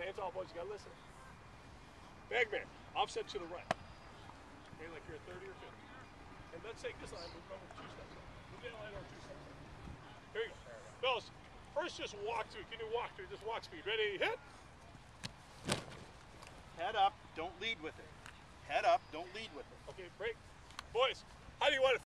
Hands tall, boys. You gotta listen. Bagman, offset to the right. Okay, like you're at 30 or 50. And let's take this line, move over two steps. Move that line over two steps. Here you go. Fellas, first just walk through. Can you walk through? Just walk speed. Ready, hit. Head up, don't lead with it. Head up, don't lead with it. Okay, break. Boys, how do you want to